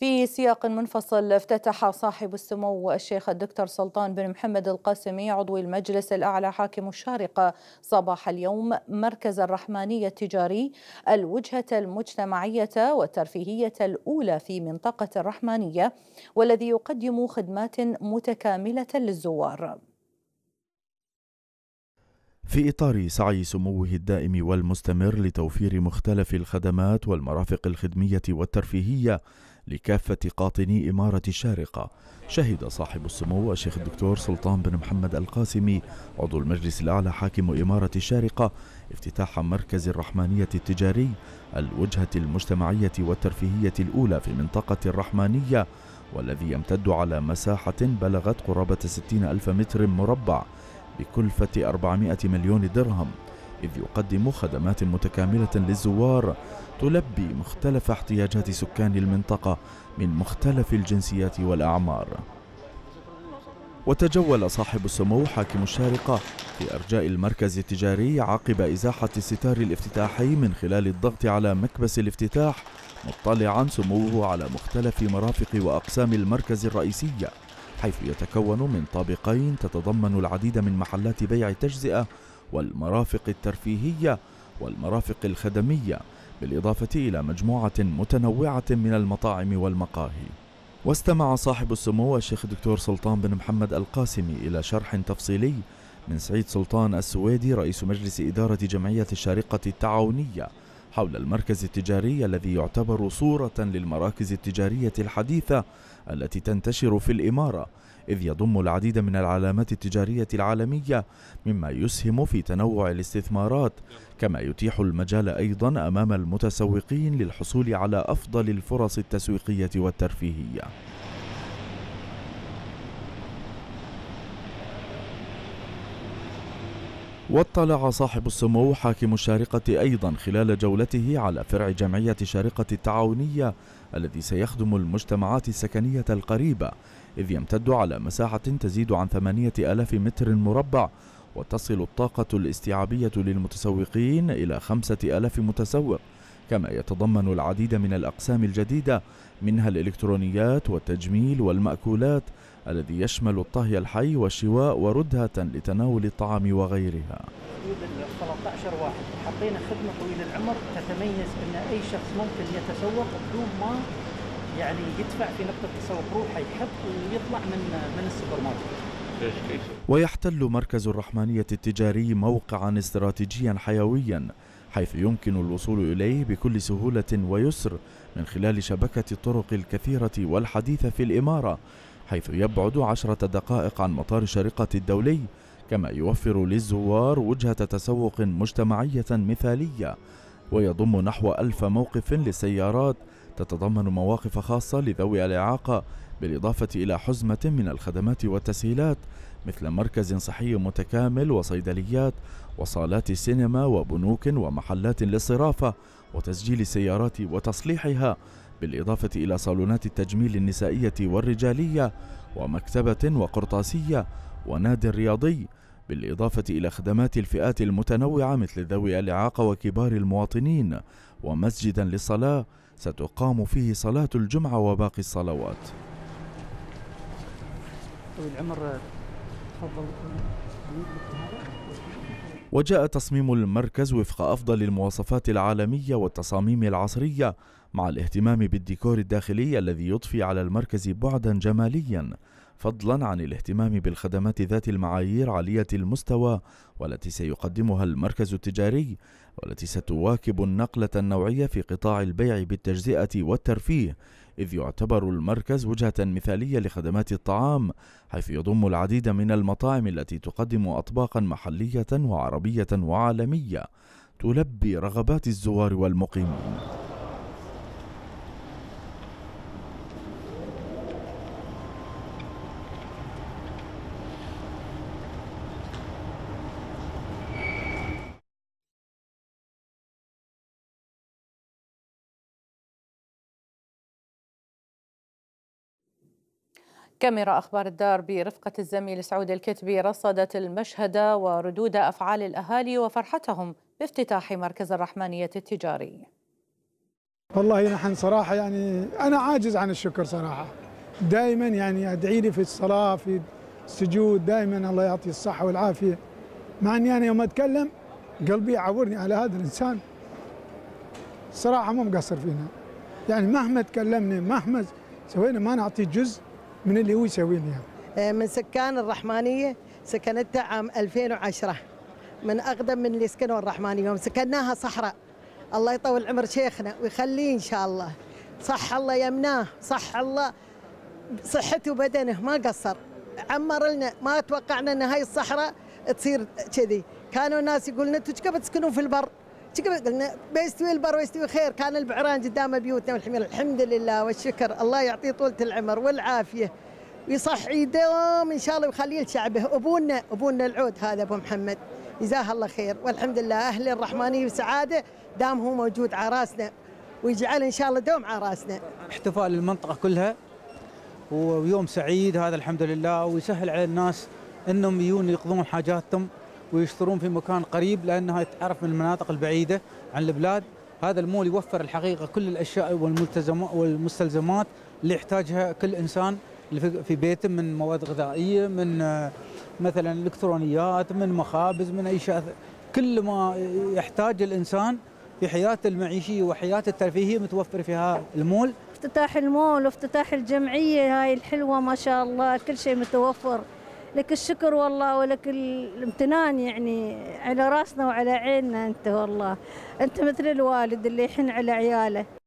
في سياق منفصل افتتح صاحب السمو الشيخ الدكتور سلطان بن محمد القاسمي عضو المجلس الأعلى حاكم الشارقة صباح اليوم مركز الرحمانية التجاري الوجهة المجتمعية والترفيهية الأولى في منطقة الرحمانية والذي يقدم خدمات متكاملة للزوار. في إطار سعي سموه الدائم والمستمر لتوفير مختلف الخدمات والمرافق الخدمية والترفيهية لكافة قاطني إمارة الشارقة. شهد صاحب السمو الشيخ الدكتور سلطان بن محمد القاسمي عضو المجلس الأعلى حاكم إمارة الشارقة افتتاح مركز الرحمانية التجاري الوجهة المجتمعية والترفيهية الأولى في منطقة الرحمانية والذي يمتد على مساحة بلغت قرابة 60 ألف متر مربع بكلفة 400 مليون درهم. إذ يقدم خدمات متكاملة للزوار تلبي مختلف احتياجات سكان المنطقة من مختلف الجنسيات والأعمار. وتجول صاحب السمو حاكم الشارقة في أرجاء المركز التجاري عقب إزاحة الستار الافتتاحي من خلال الضغط على مكبس الافتتاح مطلعا سموه على مختلف مرافق وأقسام المركز الرئيسية حيث يتكون من طابقين تتضمن العديد من محلات بيع التجزئة والمرافق الترفيهية والمرافق الخدمية بالإضافة إلى مجموعة متنوعة من المطاعم والمقاهي. واستمع صاحب السمو الشيخ الدكتور سلطان بن محمد القاسمي إلى شرح تفصيلي من سعيد سلطان السويدي رئيس مجلس إدارة جمعية الشارقة التعاونية. حول المركز التجاري الذي يعتبر صورة للمراكز التجارية الحديثة التي تنتشر في الإمارة إذ يضم العديد من العلامات التجارية العالمية مما يسهم في تنوع الاستثمارات كما يتيح المجال أيضا أمام المتسوقين للحصول على أفضل الفرص التسويقية والترفيهية. واطلع صاحب السمو حاكم الشارقة أيضا خلال جولته على فرع جمعية شارقة التعاونية الذي سيخدم المجتمعات السكنية القريبة إذ يمتد على مساحة تزيد عن ثمانية ألاف متر مربع وتصل الطاقة الاستيعابية للمتسوقين إلى خمسة ألاف متسوق كما يتضمن العديد من الأقسام الجديدة منها الإلكترونيات والتجميل والمأكولات الذي يشمل الطهي الحي والشواء وردهة لتناول الطعام وغيرها. حدود 13 واحد. حطينا خدمة طويل العمر تتميز أن أي شخص ممكن يتسوق بدون ما يعني يدفع في نقطة التسوق روحه يحب ويطلع من من السوبر ماركت ويحتل مركز الرحمانية التجاري موقعا استراتيجيا حيويا حيث يمكن الوصول إليه بكل سهولة ويسر من خلال شبكة الطرق الكثيرة والحديثة في الإمارة حيث يبعد عشرة دقائق عن مطار شارقة الدولي كما يوفر للزوار وجهة تسوق مجتمعية مثالية ويضم نحو ألف موقف للسيارات تتضمن مواقف خاصة لذوي الإعاقة بالإضافة إلى حزمة من الخدمات والتسهيلات مثل مركز صحي متكامل وصيدليات وصالات سينما وبنوك ومحلات للصرافة وتسجيل السيارات وتصليحها بالإضافة إلى صالونات التجميل النسائية والرجالية ومكتبة وقرطاسية وناد رياضي بالإضافة إلى خدمات الفئات المتنوعة مثل ذوي الإعاقة وكبار المواطنين ومسجدا للصلاة ستقام فيه صلاة الجمعة وباقي الصلوات. العمر تفضل. وجاء تصميم المركز وفق أفضل المواصفات العالمية والتصاميم العصرية مع الاهتمام بالديكور الداخلي الذي يضفي على المركز بعدا جماليا فضلا عن الاهتمام بالخدمات ذات المعايير عالية المستوى والتي سيقدمها المركز التجاري والتي ستواكب النقلة النوعية في قطاع البيع بالتجزئة والترفيه إذ يعتبر المركز وجهة مثالية لخدمات الطعام حيث يضم العديد من المطاعم التي تقدم أطباقا محلية وعربية وعالمية تلبي رغبات الزوار والمقيمين كاميرا أخبار الدار برفقة الزميل سعود الكتبي رصدت المشهد وردود أفعال الأهالي وفرحتهم بافتتاح مركز الرحمانية التجاري. والله نحن صراحة يعني أنا عاجز عن الشكر صراحة. دائما يعني أدعي لي في الصلاة في السجود دائما الله يعطي الصحة والعافية. مع أني أنا يوم أتكلم قلبي يعورني على هذا الإنسان. صراحة مو مقصر فينا. يعني مهما تكلمنا مهما سوينا ما نعطي جزء من اللي هو يسوي لي آه، من سكان الرحمانية سكنتها عام 2010 من أقدم من اللي سكنوا الرحمانية. يوم سكناها صحراء. الله يطول عمر شيخنا ويخليه إن شاء الله. صح الله يمناه. صح الله صحته وبدنه. ما قصر. عمر لنا. ما توقعنا إن هاي الصحراء تصير كذي. كانوا الناس يقولون أنتم كيف تسكنون في البر؟ قلنا؟ بيستوي البر ويستوي خير كان البعران قدام بيوتنا والحمير. الحمد لله والشكر. الله يعطيه طولة العمر والعافية. ويصح يدوم إن شاء الله ويخليه لشعبه. أبونا أبونا العود هذا أبو محمد. جزاه الله خير. والحمد لله. أهل الرحمانيه وسعاده دام هو موجود على راسنا. ويجعل إن شاء الله دوم على راسنا. احتفال المنطقة كلها. ويوم سعيد. هذا الحمد لله. ويسهل على الناس إنهم يجون يقضون حاجاتهم. ويشترون في مكان قريب لانها تعرف من المناطق البعيدة عن البلاد. هذا المول يوفر الحقيقة كل الأشياء والمستلزمات اللي يحتاجها كل إنسان في بيته من مواد غذائية من مثلا إلكترونيات من مخابز من أي شيء. كل ما يحتاج الإنسان في حياته المعيشية وحياته الترفيهية متوفر فيها المول. افتتاح المول وافتتاح الجمعية هاي الحلوة ما شاء الله كل شيء متوفر. لك الشكر والله ولك الامتنان يعني على راسنا وعلى عيننا انت والله. انت مثل الوالد اللي يحن على عياله.